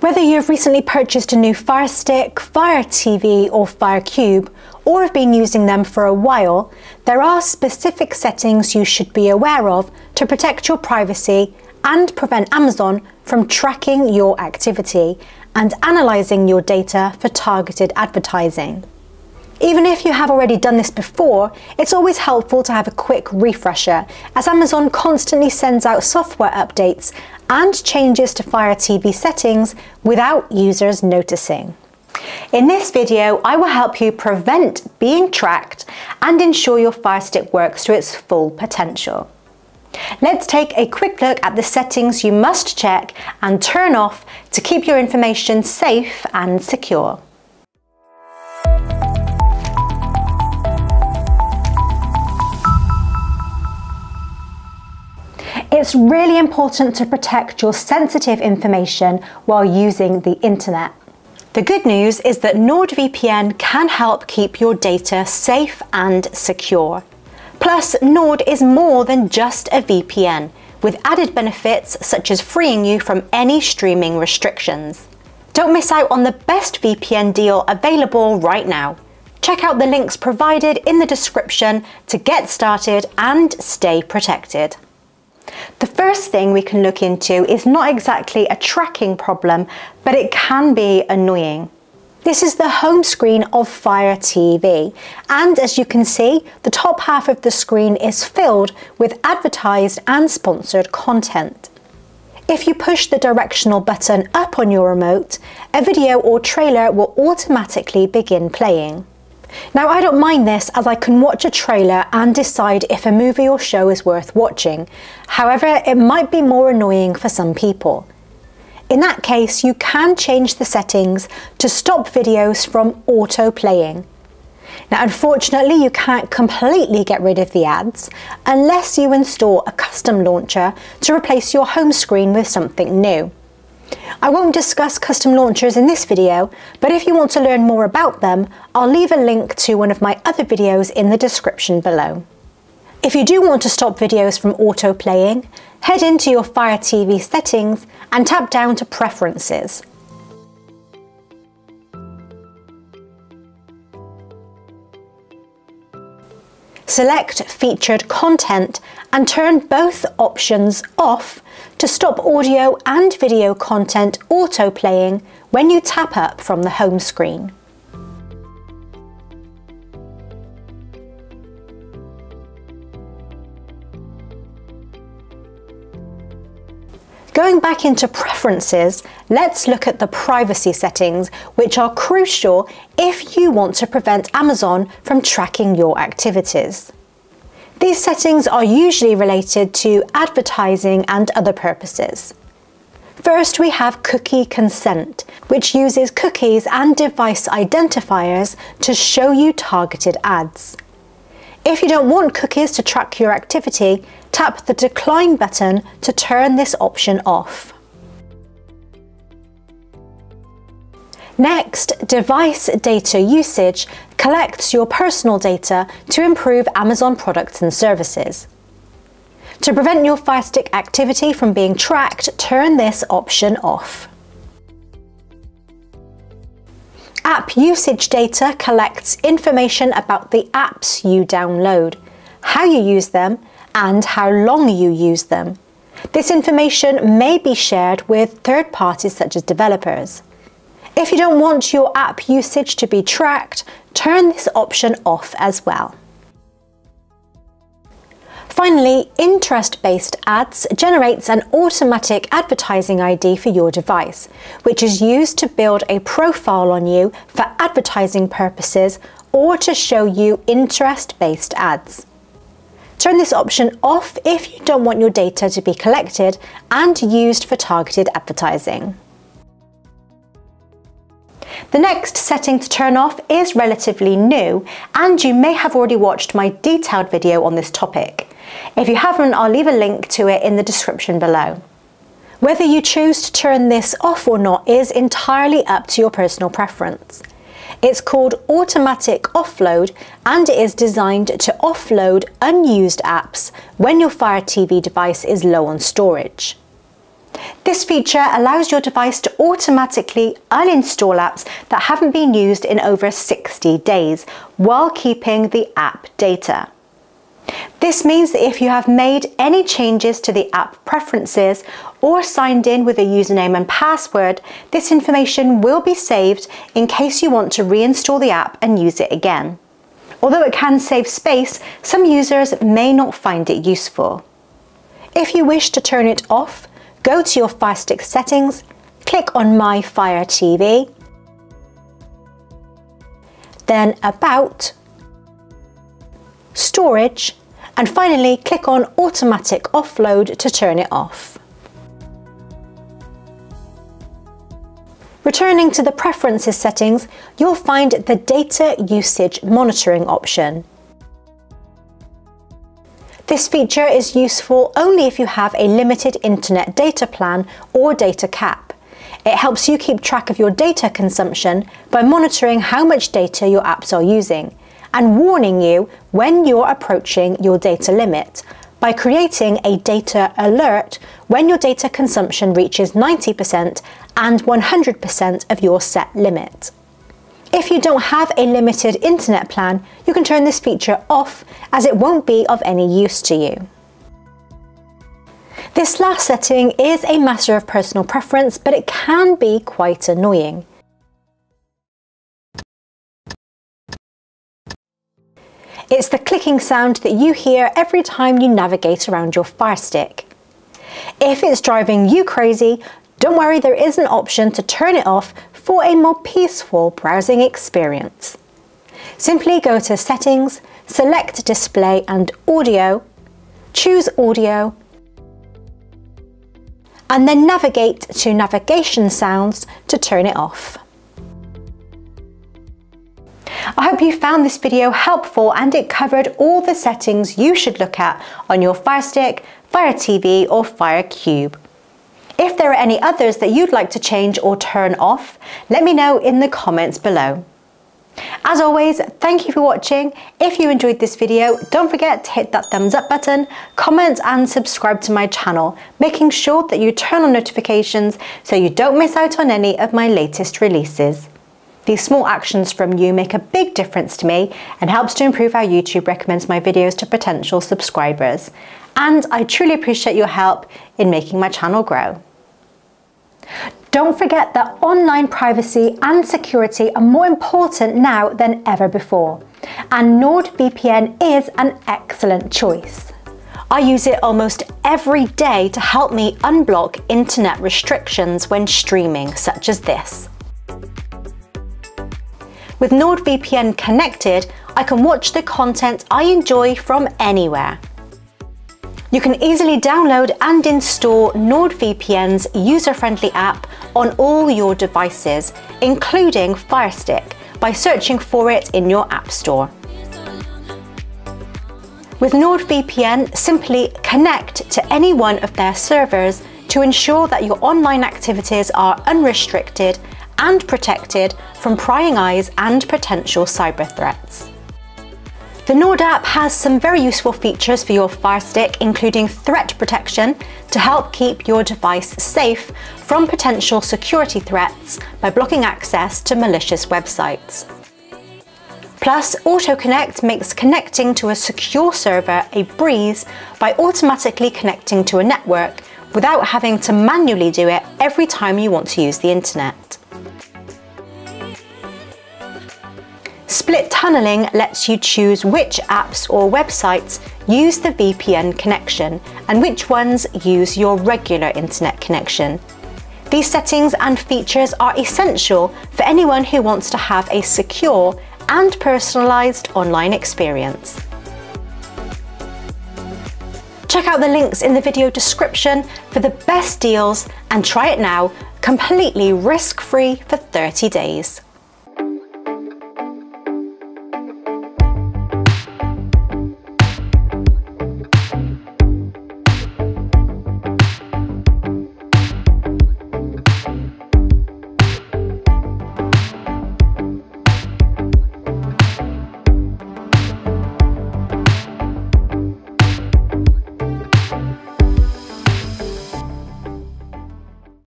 Whether you've recently purchased a new Fire Stick, Fire TV or Fire Cube, or have been using them for a while, there are specific settings you should be aware of to protect your privacy and prevent Amazon from tracking your activity and analysing your data for targeted advertising. Even if you have already done this before, it's always helpful to have a quick refresher as Amazon constantly sends out software updates and changes to Fire TV settings without users noticing. In this video, I will help you prevent being tracked and ensure your Fire Stick works to its full potential. Let's take a quick look at the settings you must check and turn off to keep your information safe and secure. It's really important to protect your sensitive information while using the internet. The good news is that NordVPN can help keep your data safe and secure. Plus, Nord is more than just a VPN, with added benefits such as freeing you from any streaming restrictions. Don't miss out on the best VPN deal available right now. Check out the links provided in the description to get started and stay protected. The first thing we can look into is not exactly a tracking problem, but it can be annoying. This is the home screen of Fire TV and as you can see the top half of the screen is filled with advertised and sponsored content. If you push the directional button up on your remote, a video or trailer will automatically begin playing. Now, I don't mind this as I can watch a trailer and decide if a movie or show is worth watching. However, it might be more annoying for some people. In that case, you can change the settings to stop videos from auto playing. Now, unfortunately, you can't completely get rid of the ads unless you install a custom launcher to replace your home screen with something new. I won't discuss custom launchers in this video, but if you want to learn more about them, I'll leave a link to one of my other videos in the description below. If you do want to stop videos from auto playing, head into your Fire TV settings and tap down to Preferences. Select Featured Content and turn both options off to stop audio and video content auto-playing when you tap up from the home screen. Going back into preferences, let's look at the privacy settings, which are crucial if you want to prevent Amazon from tracking your activities. These settings are usually related to advertising and other purposes. First, we have cookie consent, which uses cookies and device identifiers to show you targeted ads. If you don't want cookies to track your activity, tap the decline button to turn this option off. Next, device data usage collects your personal data to improve Amazon products and services. To prevent your Fire Stick activity from being tracked, turn this option off. App usage data collects information about the apps you download, how you use them, and how long you use them. This information may be shared with third parties such as developers. If you don't want your app usage to be tracked, turn this option off as well. Finally, interest-based ads generates an automatic advertising ID for your device, which is used to build a profile on you for advertising purposes or to show you interest-based ads. Turn this option off if you don't want your data to be collected and used for targeted advertising. The next setting to turn off is relatively new and you may have already watched my detailed video on this topic. If you haven't, I'll leave a link to it in the description below. Whether you choose to turn this off or not is entirely up to your personal preference. It's called automatic offload and it is designed to offload unused apps when your Fire TV device is low on storage. This feature allows your device to automatically uninstall apps that haven't been used in over 60 days while keeping the app data. This means that if you have made any changes to the app preferences or signed in with a username and password, this information will be saved in case you want to reinstall the app and use it again. Although it can save space, some users may not find it useful. If you wish to turn it off, go to your Fire Stick settings, click on My Fire TV, then About, Storage, and finally click on Automatic Offload to turn it off. Returning to the Preferences settings, you'll find the Data Usage Monitoring option. This feature is useful only if you have a limited internet data plan or data cap. It helps you keep track of your data consumption by monitoring how much data your apps are using and warning you when you're approaching your data limit by creating a data alert when your data consumption reaches 90% and 100% of your set limit. If you don't have a limited internet plan, you can turn this feature off as it won't be of any use to you. This last setting is a matter of personal preference, but it can be quite annoying. It's the clicking sound that you hear every time you navigate around your Fire Stick. If it's driving you crazy, don't worry, there is an option to turn it off for a more peaceful browsing experience. Simply go to Settings, select Display and Audio, choose Audio, and then navigate to Navigation Sounds to turn it off. I hope you found this video helpful and it covered all the settings you should look at on your Fire Stick, Fire TV or Fire Cube. If there are any others that you'd like to change or turn off, let me know in the comments below. As always, thank you for watching. If you enjoyed this video, don't forget to hit that thumbs up button, comment and subscribe to my channel, making sure that you turn on notifications so you don't miss out on any of my latest releases. These small actions from you make a big difference to me and helps to improve how YouTube recommends my videos to potential subscribers. And I truly appreciate your help in making my channel grow. Don't forget that online privacy and security are more important now than ever before. And NordVPN is an excellent choice. I use it almost every day to help me unblock internet restrictions when streaming, such as this. With NordVPN connected, I can watch the content I enjoy from anywhere. You can easily download and install NordVPN's user-friendly app on all your devices, including Firestick, by searching for it in your App Store. With NordVPN, simply connect to any one of their servers to ensure that your online activities are unrestricted and protected from prying eyes and potential cyber threats. The Nord app has some very useful features for your Fire Stick, including threat protection to help keep your device safe from potential security threats by blocking access to malicious websites. Plus, AutoConnect makes connecting to a secure server a breeze by automatically connecting to a network without having to manually do it every time you want to use the internet. Split tunneling lets you choose which apps or websites use the VPN connection and which ones use your regular internet connection. These settings and features are essential for anyone who wants to have a secure and personalised online experience. Check out the links in the video description for the best deals and try it now completely risk-free for 30 days.